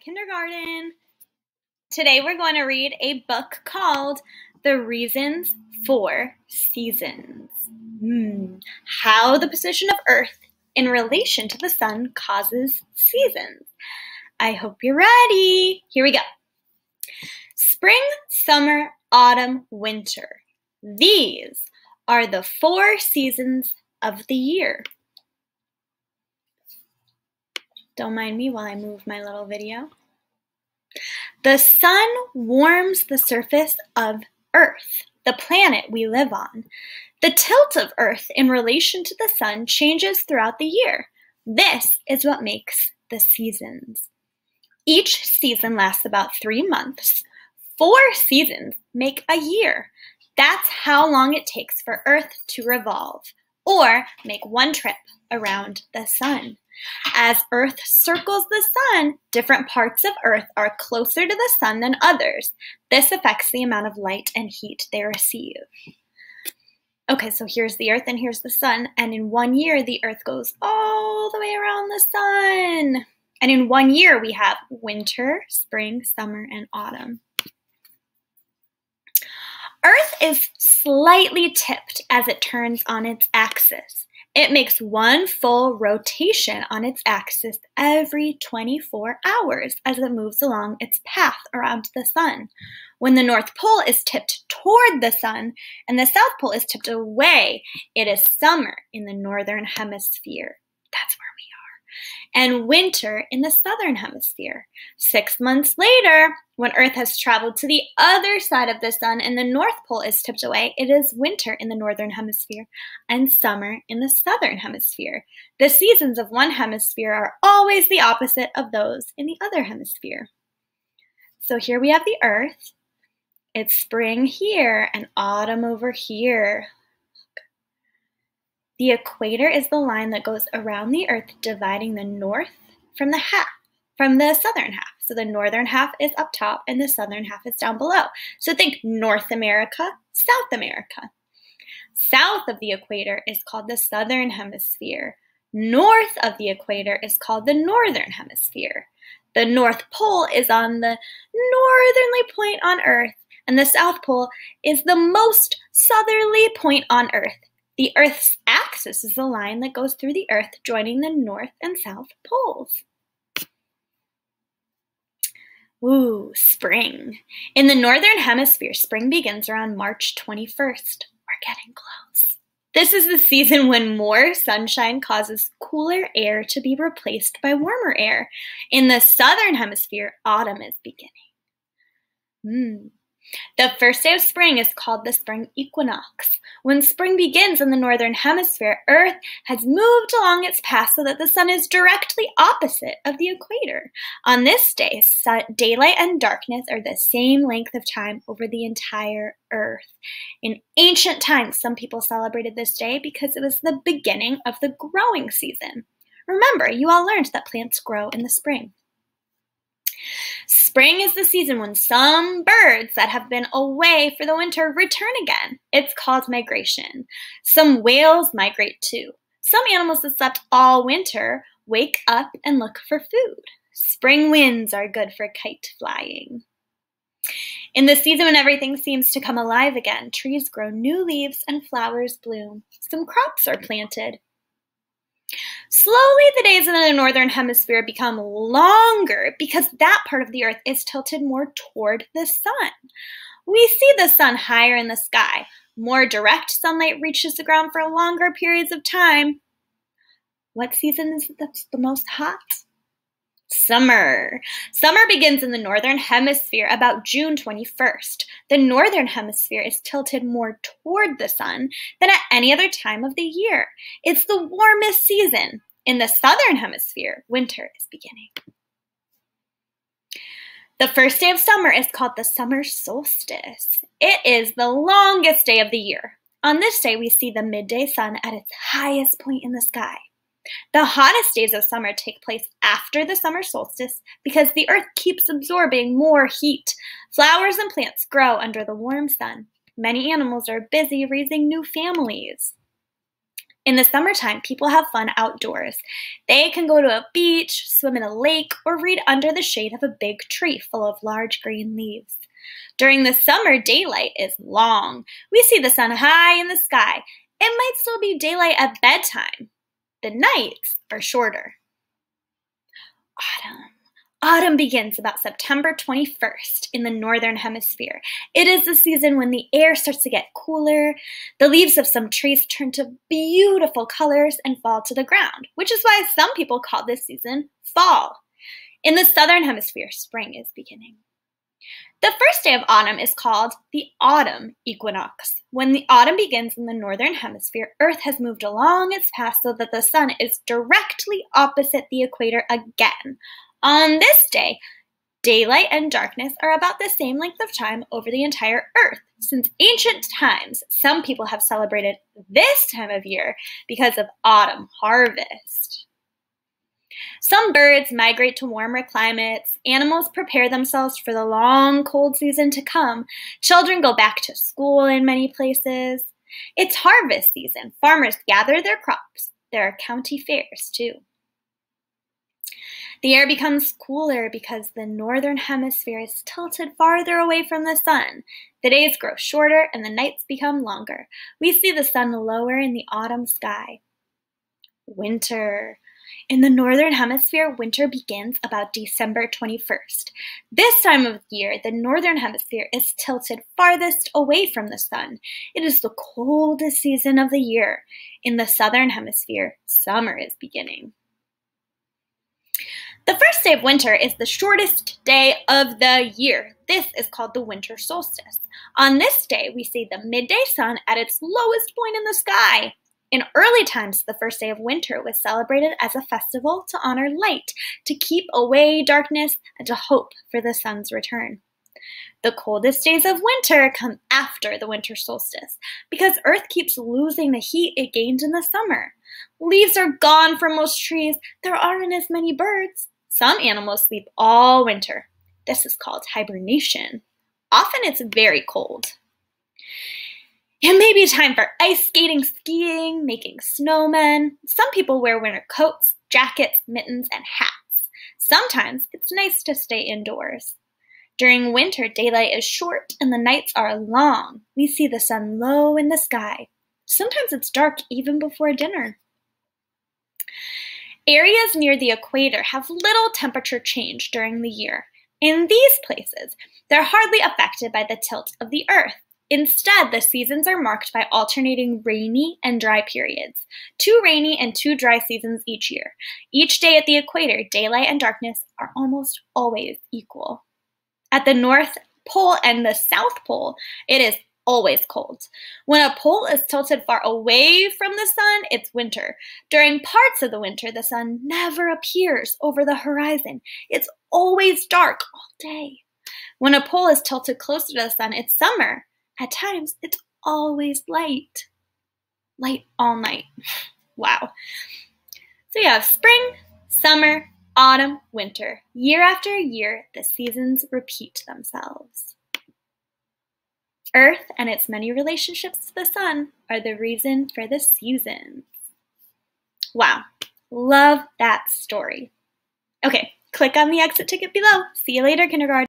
kindergarten. Today we're going to read a book called The Reasons for Seasons. Hmm. How the position of Earth in relation to the sun causes seasons. I hope you're ready. Here we go. Spring, summer, autumn, winter. These are the four seasons of the year. Don't mind me while I move my little video. The sun warms the surface of Earth, the planet we live on. The tilt of Earth in relation to the sun changes throughout the year. This is what makes the seasons. Each season lasts about three months. Four seasons make a year. That's how long it takes for Earth to revolve or make one trip around the sun. As Earth circles the sun, different parts of Earth are closer to the sun than others. This affects the amount of light and heat they receive. Okay, so here's the Earth and here's the sun, and in one year, the Earth goes all the way around the sun. And in one year, we have winter, spring, summer, and autumn. Earth is slightly tipped as it turns on its axis. It makes one full rotation on its axis every 24 hours as it moves along its path around the sun. When the North Pole is tipped toward the sun and the South Pole is tipped away, it is summer in the Northern Hemisphere. That's where we are and winter in the southern hemisphere. Six months later, when Earth has traveled to the other side of the sun and the North Pole is tipped away, it is winter in the northern hemisphere and summer in the southern hemisphere. The seasons of one hemisphere are always the opposite of those in the other hemisphere. So here we have the Earth. It's spring here and autumn over here. The equator is the line that goes around the Earth, dividing the north from the half, from the southern half. So the northern half is up top and the southern half is down below. So think North America, South America. South of the equator is called the southern hemisphere. North of the equator is called the northern hemisphere. The North Pole is on the northerly point on Earth, and the South Pole is the most southerly point on Earth. The Earth's axis is the line that goes through the Earth, joining the North and South poles. Ooh, spring. In the Northern Hemisphere, spring begins around March 21st. We're getting close. This is the season when more sunshine causes cooler air to be replaced by warmer air. In the Southern Hemisphere, autumn is beginning. Hmm. The first day of spring is called the spring equinox. When spring begins in the northern hemisphere, Earth has moved along its path so that the sun is directly opposite of the equator. On this day, sun, daylight and darkness are the same length of time over the entire Earth. In ancient times, some people celebrated this day because it was the beginning of the growing season. Remember, you all learned that plants grow in the spring. Spring is the season when some birds that have been away for the winter return again. It's called migration. Some whales migrate too. Some animals that slept all winter wake up and look for food. Spring winds are good for kite flying. In the season when everything seems to come alive again, trees grow new leaves and flowers bloom. Some crops are planted. Slowly, the days in the northern hemisphere become longer because that part of the earth is tilted more toward the sun. We see the sun higher in the sky. More direct sunlight reaches the ground for longer periods of time. What season is the most hot? Summer. Summer begins in the northern hemisphere about June 21st. The northern hemisphere is tilted more toward the sun than at any other time of the year. It's the warmest season. In the southern hemisphere, winter is beginning. The first day of summer is called the summer solstice. It is the longest day of the year. On this day, we see the midday sun at its highest point in the sky. The hottest days of summer take place after the summer solstice because the earth keeps absorbing more heat. Flowers and plants grow under the warm sun. Many animals are busy raising new families. In the summertime, people have fun outdoors. They can go to a beach, swim in a lake, or read under the shade of a big tree full of large green leaves. During the summer, daylight is long. We see the sun high in the sky. It might still be daylight at bedtime. The nights are shorter. Autumn. Autumn begins about September 21st in the northern hemisphere. It is the season when the air starts to get cooler, the leaves of some trees turn to beautiful colors and fall to the ground, which is why some people call this season fall. In the southern hemisphere, spring is beginning. The first day of autumn is called the autumn equinox. When the autumn begins in the northern hemisphere, Earth has moved along its path so that the sun is directly opposite the equator again. On this day, daylight and darkness are about the same length of time over the entire Earth. Since ancient times, some people have celebrated this time of year because of autumn harvest. Some birds migrate to warmer climates. Animals prepare themselves for the long cold season to come. Children go back to school in many places. It's harvest season. Farmers gather their crops. There are county fairs too. The air becomes cooler because the northern hemisphere is tilted farther away from the sun. The days grow shorter and the nights become longer. We see the sun lower in the autumn sky. Winter. In the northern hemisphere, winter begins about December 21st. This time of year, the northern hemisphere is tilted farthest away from the sun. It is the coldest season of the year. In the southern hemisphere, summer is beginning. The first day of winter is the shortest day of the year. This is called the winter solstice. On this day, we see the midday sun at its lowest point in the sky. In early times, the first day of winter was celebrated as a festival to honor light, to keep away darkness, and to hope for the sun's return. The coldest days of winter come after the winter solstice because Earth keeps losing the heat it gained in the summer. Leaves are gone from most trees. There aren't as many birds. Some animals sleep all winter. This is called hibernation. Often it's very cold. It may be time for ice skating, skiing, making snowmen. Some people wear winter coats, jackets, mittens, and hats. Sometimes it's nice to stay indoors. During winter, daylight is short and the nights are long. We see the sun low in the sky. Sometimes it's dark even before dinner. Areas near the equator have little temperature change during the year. In these places, they're hardly affected by the tilt of the Earth. Instead, the seasons are marked by alternating rainy and dry periods, two rainy and two dry seasons each year. Each day at the equator, daylight and darkness are almost always equal. At the North Pole and the South Pole, it is always cold. When a pole is tilted far away from the sun, it's winter. During parts of the winter, the sun never appears over the horizon. It's always dark all day. When a pole is tilted closer to the sun, it's summer. At times, it's always light. Light all night. wow. So you have spring, summer, autumn, winter. Year after year, the seasons repeat themselves. Earth and its many relationships to the sun are the reason for the seasons. Wow, love that story. Okay, click on the exit ticket below. See you later, kindergarten.